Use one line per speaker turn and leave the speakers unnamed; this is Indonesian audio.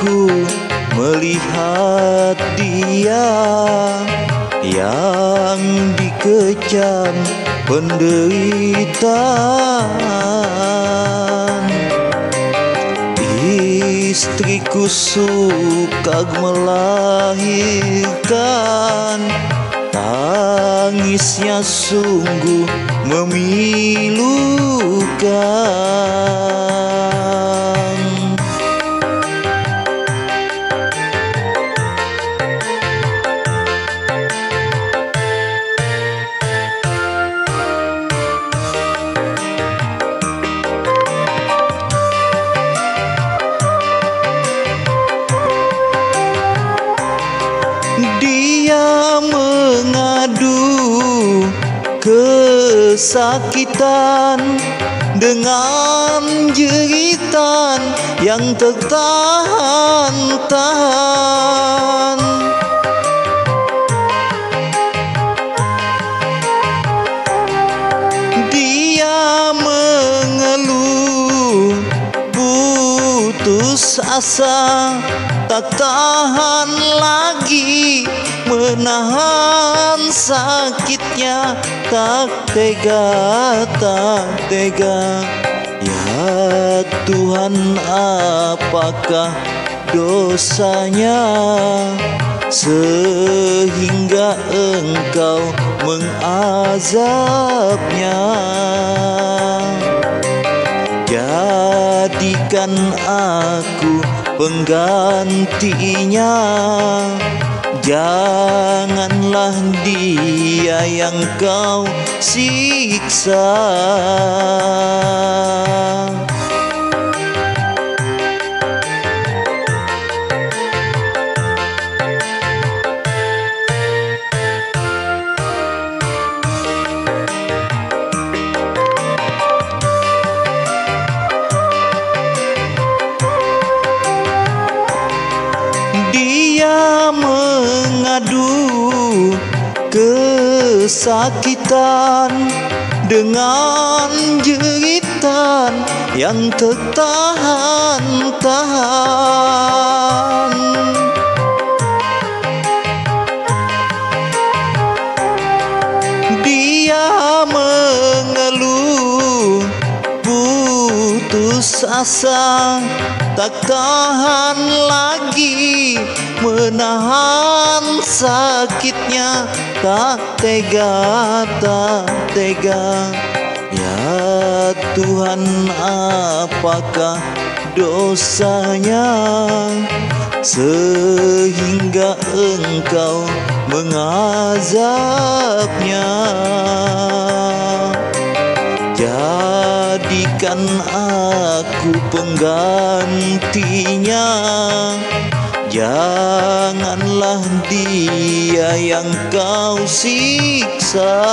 ku melihat dia yang dikecam penderitaan. Istriku suka melahirkan Tangisnya sungguh memilukan Dia mengadu kesakitan dengan jeritan yang tertahan-tahan asa tak tahan lagi menahan sakitnya. Tak tega tak tega. Ya Tuhan apakah dosanya? Sehingga engkau mengazabnya. Jadikan aku penggantinya. Janganlah dia yang kau siksa kesakitan. Dengan jeritan yang tertahan-tahan Dia mengeluh putus asa tak tahan lagi menahan sakitnya. Tak tega tak tega. Ya Tuhan apakah dosanya? Sehingga engkau mengazabnya Jadikan aku penggantinya. Janganlah dia yang kau siksa